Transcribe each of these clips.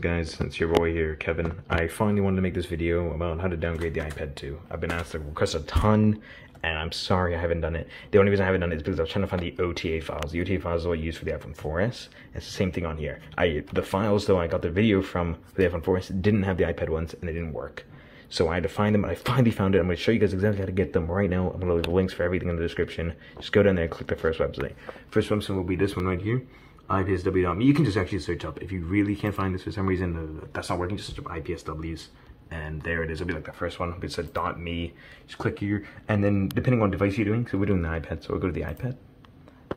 guys, it's your boy here, Kevan. I finally wanted to make this video about how to downgrade the iPad 2. I've been asked to request a ton, and I'm sorry I haven't done it. The only reason I haven't done it is because I was trying to find the OTA files. The OTA files are what I use for the iPhone 4S. It's the same thing on here. I The files, though, I got the video from the iPhone 4S didn't have the iPad ones, and they didn't work. So I had to find them, and I finally found it. I'm going to show you guys exactly how to get them right now. I'm going to leave links for everything in the description. Just go down there and click the first website. First website will be this one right here ipsw.me. You can just actually search up. If you really can't find this for some reason, uh, that's not working, just search up IPSWs. And there it is. It'll be like the first one. It says .me. Just click here. And then depending on device you're doing, so we're doing the iPad, so we'll go to the iPad.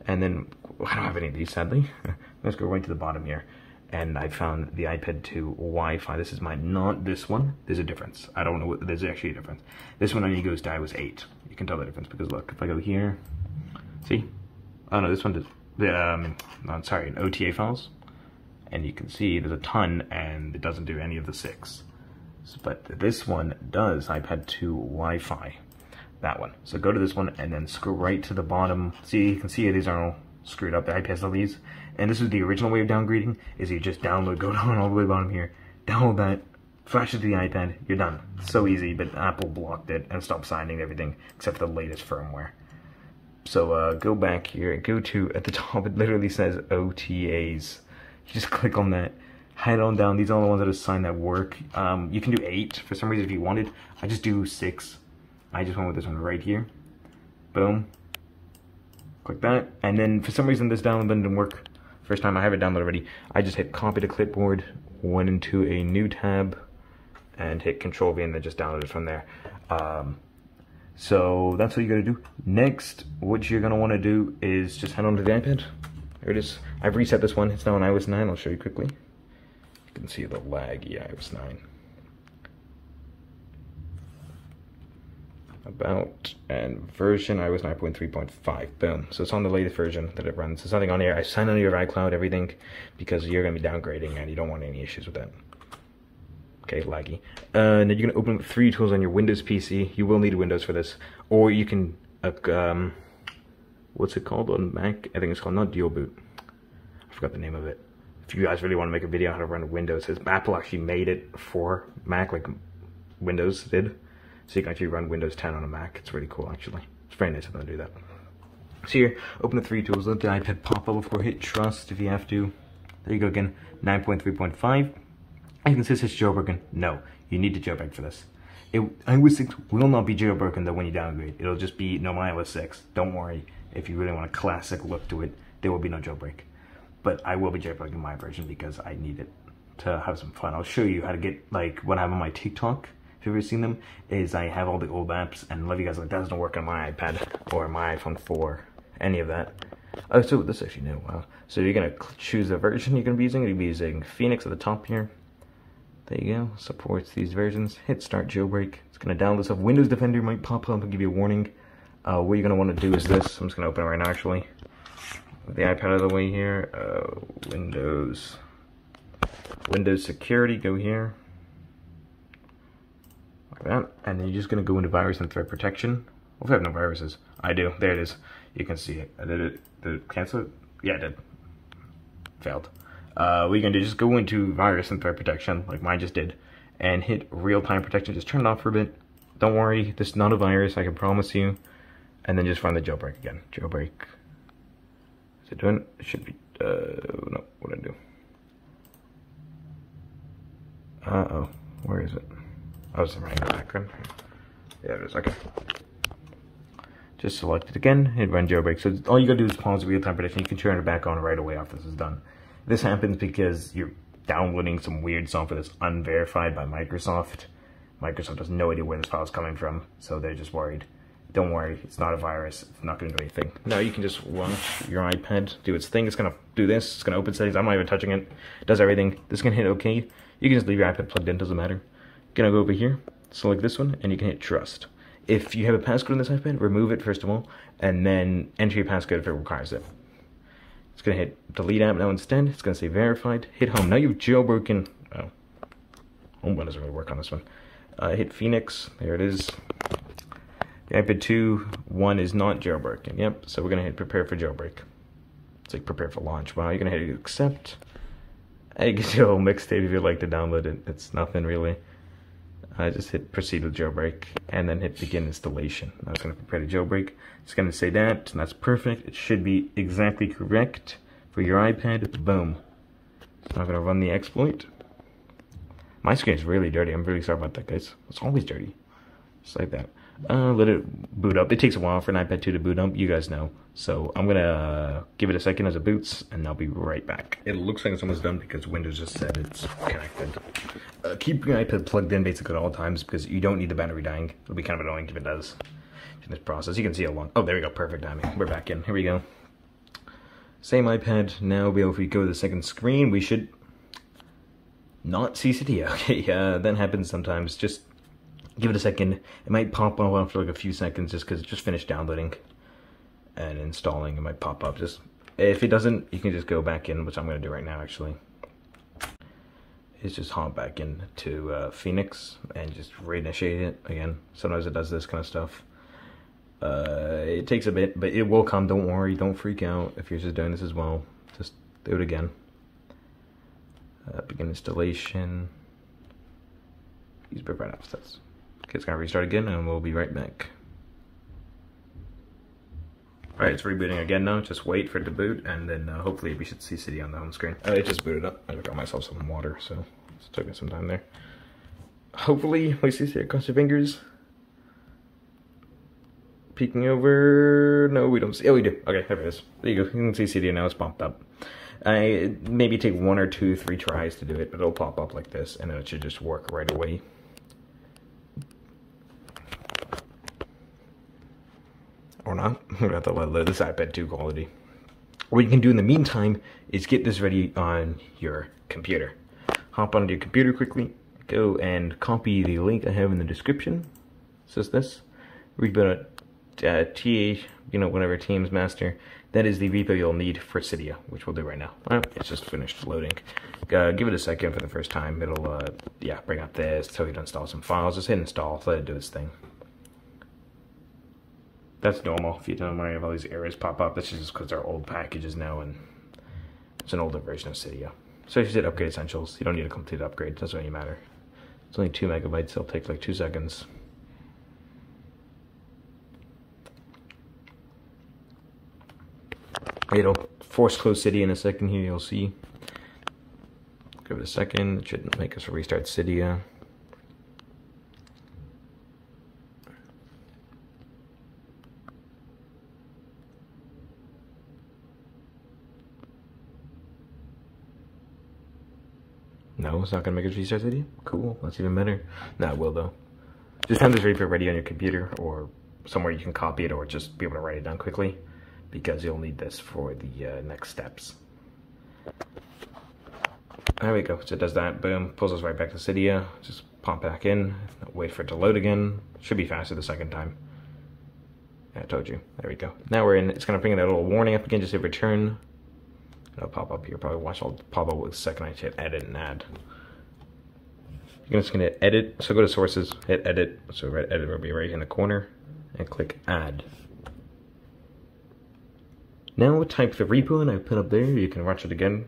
And then, I don't have any of these, sadly. Let's go right to the bottom here. And I found the iPad 2 Wi-Fi. This is mine, not this one. There's a difference. I don't know what, there's actually a difference. This one only goes to iOS 8. You can tell the difference because look, if I go here, see? Oh no, this one does the um, not sorry, in OTA files, and you can see there's a ton, and it doesn't do any of the six. But this one does iPad 2 Wi-Fi, that one. So go to this one and then scroll right to the bottom. See, you can see these are all screwed up, the IPSWs. And this is the original way of downgrading, is you just download, go down all the way to bottom here, download that, flash it to the iPad, you're done. So easy, but Apple blocked it and stopped signing everything except for the latest firmware. So uh, go back here, and go to, at the top it literally says OTAs. You just click on that, head on down, these are the ones that are signed that work. Um, you can do eight for some reason if you wanted. I just do six. I just went with this one right here. Boom. Click that, and then for some reason this download didn't work. First time I have it downloaded already. I just hit copy to clipboard, went into a new tab, and hit Control V and then just download it from there. Um, so that's what you gotta do. Next, what you're gonna wanna do is just head onto the iPad. There it is. I've reset this one. It's now on iOS 9. I'll show you quickly. You can see the laggy iOS 9. About and version iOS 9.3.5. Boom. So it's on the latest version that it runs. There's nothing on here. I signed on your iCloud, everything, because you're gonna be downgrading and you don't want any issues with that. Okay, laggy. Uh, and then you're gonna open 3uTools on your Windows PC. You will need Windows for this, or you can, uh, um, what's it called on Mac? I think it's called not Dual Boot. I forgot the name of it. If you guys really want to make a video on how to run Windows, Apple actually made it for Mac, like Windows did, so you can actually run Windows 10 on a Mac. It's really cool, actually. It's very nice of them to do that. So here, open the 3uTools. Let the iPad pop up before hit trust if you have to. There you go again. 9.3.5. You can say it's jailbroken. No, you need to jailbreak for this. It, iOS 6 will not be jailbroken though when you downgrade. It'll just be normal iOS 6. Don't worry. If you really want a classic look to it, there will be no jailbreak. But I will be jailbreaking my version because I need it to have some fun. I'll show you how to get, like, what I have on my TikTok, if you've ever seen them, is I have all the old apps, and a lot of you guys like, that doesn't work on my iPad or my iPhone 4, any of that. Oh, so this actually new, wow. So you're gonna choose the version you're gonna be using. You'll be using Phoenix at the top here. There you go, supports these versions. Hit start jailbreak. It's gonna download stuff. Windows Defender might pop up and give you a warning. Uh, what you're gonna wanna do is this. I'm just gonna open it right now actually. With the iPad out of the way here. Uh, Windows. Windows security, go here. Like that. And then you're just gonna go into virus and threat protection. What if I have no viruses? I do, there it is. You can see it. I did it, did it cancel it? Yeah, I did. Failed uh, we can do just go into virus and threat protection, like mine just did, and hit real-time protection. Just turn it off for a bit. Don't worry, this is not a virus, I can promise you. And then just find the jailbreak again. Jailbreak. Is it doing? It should be, uh, no, what did I do? Uh-oh, where is it? Oh, it's in the background. Yeah, it is, okay. Just select it again, hit run jailbreak. So all you gotta do is pause the real-time protection. You can turn it back on right away after this is done. This happens because you're downloading some weird software that's unverified by Microsoft. Microsoft has no idea where this file is coming from, so they're just worried. Don't worry, it's not a virus. It's not going to do anything. Now you can just launch your iPad, do its thing. It's going to do this. It's going to open settings. I'm not even touching it. it does everything. This can hit OK. You can just leave your iPad plugged in. Doesn't matter. Going to go over here, select this one, and you can hit Trust. If you have a passcode on this iPad, remove it first of all, and then enter your passcode if it requires it. It's going to hit delete app now instead. It's going to say verified. Hit home. Now you've jailbroken. Oh, home button doesn't really work on this one. Uh, hit Phoenix. There it is. The iPad 2 1 is not jailbroken. Yep. So we're going to hit prepare for jailbreak. It's like prepare for launch. Wow. You're going to hit accept. I can do a whole mixtape if you'd like to download it. It's nothing really. I just hit proceed with jailbreak and then hit begin installation. I was going to prepare to jailbreak. It's going to say that, and that's perfect. It should be exactly correct for your iPad. Boom. So I'm going to run the exploit. My screen is really dirty. I'm really sorry about that, guys. It's always dirty. Just like that. Uh, let it boot up. It takes a while for an iPad 2 to boot up. You guys know. So I'm going to uh, give it a second as it boots, and I'll be right back. It looks like it's almost done because Windows just said it's connected. Uh, keep your iPad plugged in basically at all times because you don't need the battery dying. It'll be kind of annoying if it does in this process. You can see how long. Oh, there we go. Perfect timing. We're back in. Here we go. Same iPad. Now, if we go to the second screen, we should not see Cydia. Okay, uh, that happens sometimes. Just give it a second. It might pop up after like a few seconds just because it just finished downloading and installing. It might pop up. Just If it doesn't, you can just go back in, which I'm going to do right now, actually. Is just hop back into uh, Phoenix and just reinitiate it again. Sometimes it does this kind of stuff. Uh, it takes a bit, but it will come. Don't worry. Don't freak out if you're just doing this as well. Just do it again. Uh, begin installation. Use prevent upsets. Okay, it's gonna restart again, and we'll be right back. Alright, it's rebooting again now. Just wait for it to boot, and then uh, hopefully we should see Cydia on the home screen. Uh, it just booted up. I got myself some water, so it took me some time there. Hopefully we see Cydia. Cross your fingers. Peeking over. No, we don't see. Oh, we do. Okay, there it is. There you go. You can see Cydia now. It's popped up. I maybe take one or two, three tries to do it, but it'll pop up like this, and then it should just work right away. Or not. I'm gonna have to let this iPad 2 quality. What you can do in the meantime is get this ready on your computer. Hop onto your computer quickly, go and copy the link I have in the description. Says this. Reboot uh, TA, you know, whatever tihmstar. That is the repo you'll need for Cydia, which we'll do right now. It's just finished loading. Uh, give it a second for the first time. It'll, uh, yeah, bring up this, tell you to install some files. Just hit install, let it do its thing. That's normal if you don't mind have all these errors pop up. That's just because they're old packages now and it's an older version of Cydia. So if you hit upgrade essentials, you don't need a complete upgrade. Doesn't really matter. It's only two megabytes. It'll take like two seconds. It'll force close Cydia in a second here, you'll see. Give it a second, it shouldn't make us restart Cydia. No, it's not gonna make us restart Cydia? Cool, that's even better. No, it will though. Just have this repo ready on your computer or somewhere you can copy it or just be able to write it down quickly because you'll need this for the uh, next steps. There we go. So it does that. Boom. Pulls us right back to Cydia. Just pop back in. Wait for it to load again. Should be faster the second time. I told you. There we go. Now we're in. It's going to bring in that little warning up again. Just hit return. It'll pop up here. Probably watch. I'll pop up with the second I hit edit and add. You're just going to edit. So go to sources, hit edit. So right, edit will be right in the corner. And click add. Now type the repo and I put up there, you can watch it again.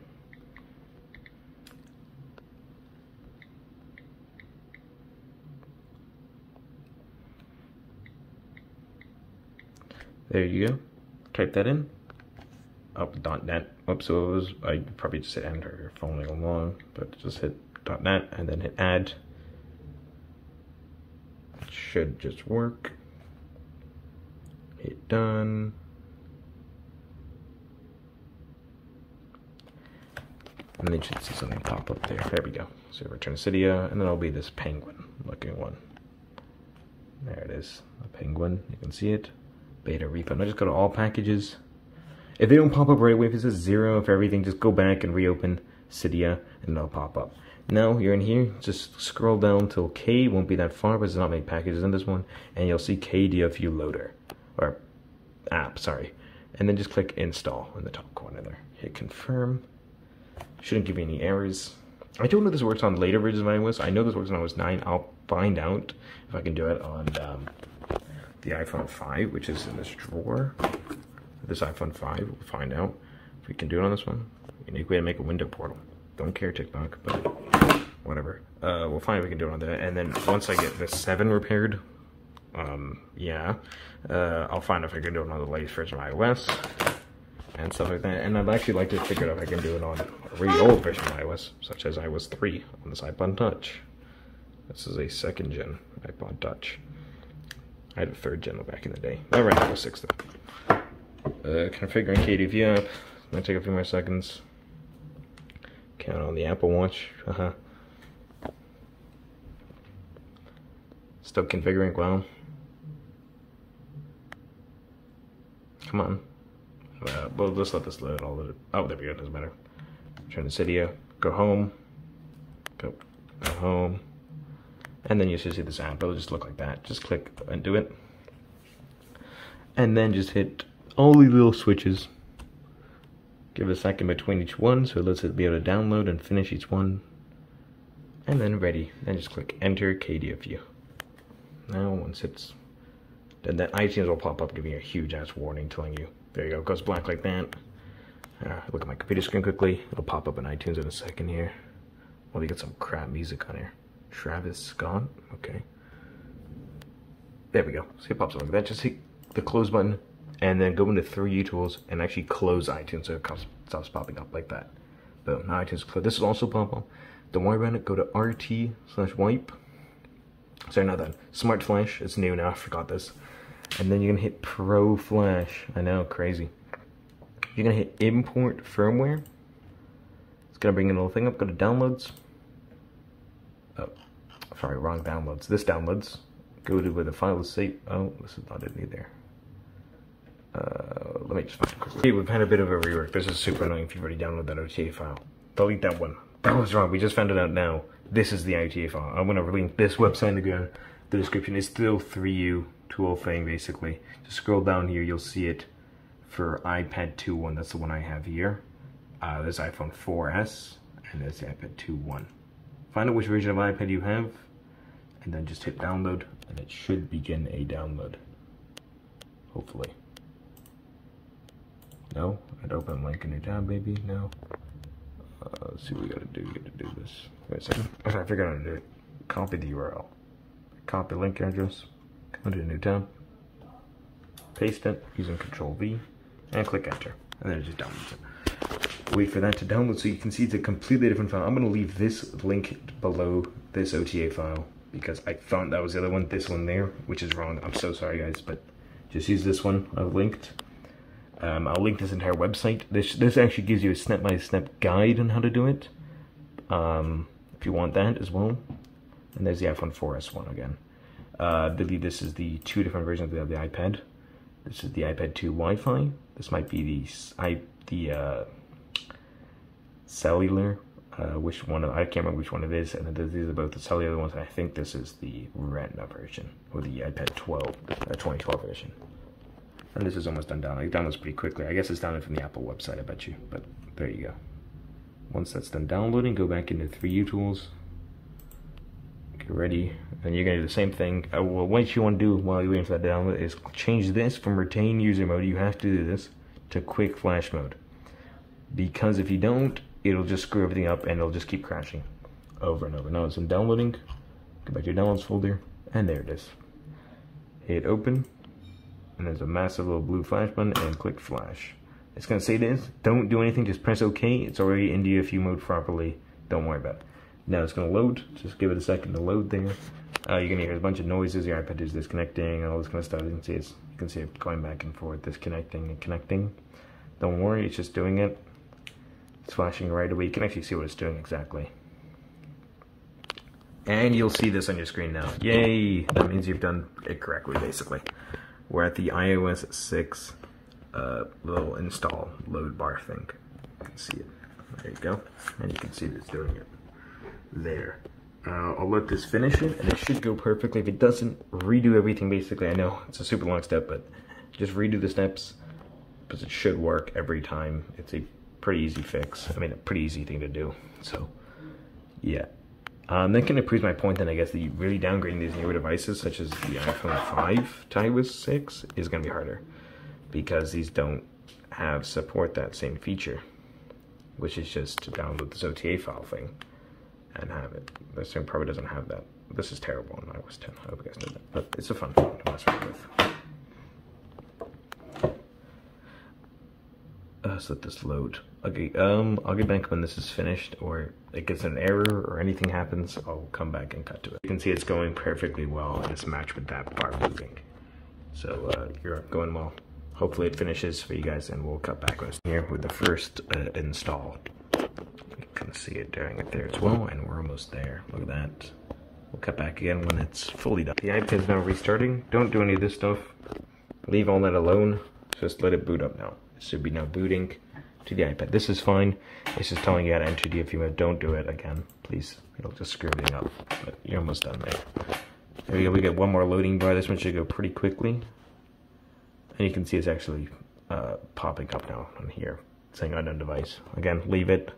There you go. Type that in. Up .net. Whoops, so it was, I probably just hit enter following along, but just hit .net and then hit add. It should just work. Hit done. And then you should see something pop up there. There we go. So return Cydia, and then it'll be this penguin looking one. There it is, a penguin. You can see it. Beta repo. Now just go to all packages. If they don't pop up right away, if it says zero for everything, just go back and reopen Cydia, and they'll pop up. Now you're in here, just scroll down till K, won't be that far, but there's not many packages in this one, and you'll see KDFU loader, or app, sorry. And then just click install in the top corner there. Hit confirm. Shouldn't give you any errors. I don't know if this works on later versions of iOS. I know this works on iOS 9. I'll find out if I can do it on um, the iPhone 5, which is in this drawer. This iPhone 5, we'll find out if we can do it on this one. Unique way to make a window portal. Don't care TikTok, but whatever. Uh, we'll find if we can do it on that. And then once I get the 7 repaired, um, yeah, uh, I'll find if I can do it on the latest version of iOS and stuff like that. And I'd actually like to figure out if I can do it on a really old version of iOS, such as iOS 3 on this iPod Touch. This is a second gen iPod Touch. I had a third gen back in the day. I ran iOS 6 though. Uh, configuring KDFU app. Might take a few more seconds. Count on the Apple Watch. Uh huh. Still configuring. Wow. Come on. Uh, well, let's let this load all of it. Oh, there we go. Doesn't matter. Turn the video. Go home. Go, go home. And then you should see this app. It'll just look like that. Just click and do it. And then just hit all these little switches. Give a second between each one so it lets it be able to download and finish each one. And then ready. Then just click enter KDFU. Now once it's done that, iTunes will pop up giving you a huge ass warning telling you, there you go, it goes black like that. Uh, look at my computer screen quickly. It'll pop up in iTunes in a second here. Well, you get some crap music on here. Travis Scott, okay. There we go. See, it pops up like that. Just hit the close button and then go into 3U tools and actually close iTunes so it stops popping up like that. Boom, now iTunes closed. This is also pop up. Don't worry about it. Go to RT slash wipe. Sorry, not that. Smart Flash. It's new now. I forgot this. And then you're to hit Pro Flash. I know, crazy. You're to hit Import Firmware. It's to bring a little thing up. Go to Downloads. Oh, sorry, wrong downloads. This downloads. Go to where the file is saved. Oh, this is not it either. Uh, let me just find it quickly. we've had a bit of a rework. This is super annoying if you've already downloaded that OTA file. Delete that one. That was wrong. We just found it out now. This is the OTA file. I'm going to link this website again. The description is still 3U tool thing, basically. Just scroll down here. You'll see it for iPad 2 one. That's the one I have here. Uh, there's iPhone 4S and there's the iPad 2 one. Find out which version of iPad you have and then just hit download and it should begin a download. Hopefully. No? I'd open link in your tab, baby. No. Uh, let's see what we gotta do. Gotta do this. Wait a second. I figured how to do it. Copy the URL. Copy link address. Go to a new tab. Paste it using Control V and click enter. And then it just downloads it. Wait for that to download so you can see it's a completely different file. I'm gonna leave this link below this OTA file because I thought that was the other one, this one there, which is wrong. I'm so sorry guys, but just use this one I've linked. Um, I'll link this entire website. This this actually gives you a step-by-step -step guide on how to do it. Um, if you want that as well. And there's the iPhone 4S one again. Uh, I believe this is the two different versions of the, the iPad. This is the iPad 2 Wi-Fi. This might be the I the uh, cellular. Uh, which one? Of, I can't remember which one it is. And these are both the cellular ones. I think this is the Retina version or the iPad 12, uh, 2012 version. And this is almost done down. It downloads pretty quickly. I guess it's downloaded from the Apple website, I bet you. But there you go. Once that's done downloading, go back into 3U tools. Get ready. And you're going to do the same thing. Uh, well, what you want to do while you're waiting for that download is change this from retain user mode. You have to do this to quick flash mode. Because if you don't, it'll just screw everything up and it'll just keep crashing over and over. Now it's in downloading. Go back to your downloads folder. And there it is. Hit open and there's a massive little blue flash button and click flash. It's gonna say this, don't do anything, just press OK. It's already in DFU mode properly. Don't worry about it. Now it's gonna load, just give it a second to load there. Uh, you're gonna hear a bunch of noises, your iPad is disconnecting, and all this kind of stuff. You can see it's, you can see it going back and forth, disconnecting and connecting. Don't worry, it's just doing it. It's flashing right away. You can actually see what it's doing exactly. And you'll see this on your screen now. Yay! That means you've done it correctly, basically we're at the iOS 6 uh, little install load bar thing. You can see it. There you go. And you can see it's doing it there. Uh, I'll let this finish it, and it should go perfectly. If it doesn't, redo everything basically. I know it's a super long step, but just redo the steps, because it should work every time. It's a pretty easy fix. I mean, a pretty easy thing to do. So, yeah. Um, that kind of proves my point that I guess that really downgrading these newer devices, such as the iPhone 5 to iOS 6, is going to be harder because these don't have support that same feature. which is just to download this OTA file thing and have it. This thing probably doesn't have that. This is terrible on iOS 10. I hope you guys know that. But it's a fun thing to mess with. Uh, so let this load. Okay, um, I'll get back when this is finished or it gets an error or anything happens, I'll come back and cut to it. You can see it's going perfectly well and it's matched with that part moving. So uh, you're going well. Hopefully it finishes for you guys and we'll cut back with here with the first uh, install. You can see it doing it there as well and we're almost there. Look at that. We'll cut back again when it's fully done. The iPad is now restarting. Don't do any of this stuff. Leave all that alone. Just let it boot up now. It should be now booting to the iPad. This is fine. It's just telling you how to enter the DFU Don't do it again, please. It'll just screw everything up. But you're almost done there. There we go. We get one more loading bar. This one should go pretty quickly. And you can see it's actually uh, popping up now on here, saying unknown device. Again, leave it.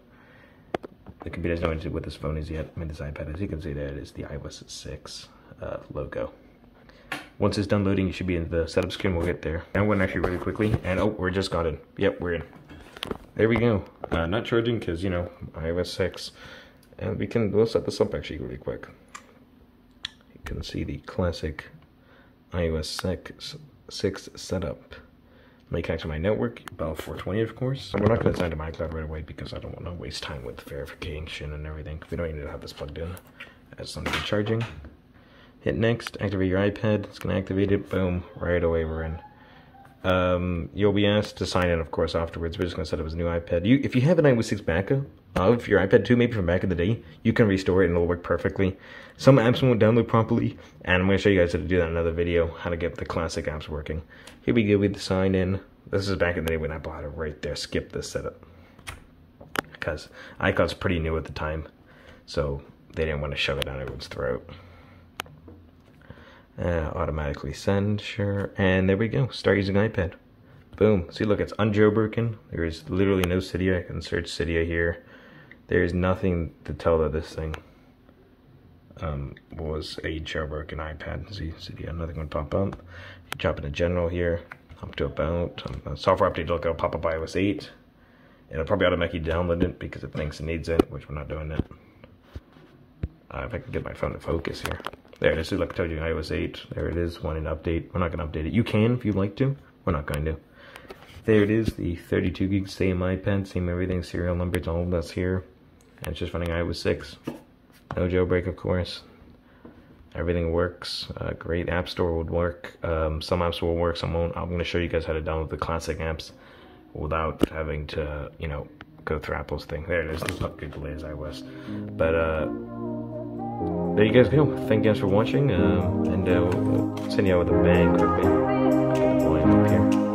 The computer has no idea what this phone is yet. I mean, this iPad, as you can see there, it is the iOS 6 uh, logo. Once it's done loading, you should be in the setup screen. We'll get there. And went actually really quickly, and oh, we're just got in. Yep, we're in. There we go. Uh, not charging because, you know, iOS 6. And we can, we'll set this up actually really quick. You can see the classic iOS 6, 6 setup. Make connect to my network, Bell 420 of course. We're not going to sign to my cloud right away because I don't want to waste time with verification and everything. We don't need to have this plugged in. As it's charging. Hit next, activate your iPad, it's going to activate it, boom, right away we're in. Um, you'll be asked to sign in, of course, afterwards. We're just going to set up as a new iPad. You, if you have an iOS 6 backup of your iPad 2, maybe from back in the day, you can restore it and it'll work perfectly. Some apps won't download properly, and I'm going to show you guys how to do that in another video, how to get the classic apps working. Here we go with the sign in. This is back in the day when I bought it right there. Skip this setup. Because iCloud's pretty new at the time, so they didn't want to shove it down everyone's throat. Uh, automatically send, sure. And there we go. Start using iPad. Boom. See, look, it's unjailbroken. There is literally no Cydia. I can search Cydia here. There is nothing to tell that this thing um, was a jailbroken iPad. See, Cydia, nothing would pop up. You drop into general here, up to about um, software update. Look, it'll pop up iOS 8. It'll probably automatically download it because it thinks it needs it, which we're not doing it. Uh, if I can get my phone to focus here. There it is. Like I told you, iOS 8. There it is. One in update. We're not going to update it. You can if you'd like to. We're not going to. There it is. The 32 gig same iPad, same everything, serial numbers, all of that's here. And it's just running iOS 6. No jailbreak, of course. Everything works. Uh, great. App Store would work. Um, some apps will work, some won't. I'm going to show you guys how to download the classic apps without having to, you know, go through Apple's thing. There it is. Not Google as iOS. But, uh, there you guys go. Thank you guys for watching, um, and uh, we'll send you out with a bang quickly. Get the volume up here.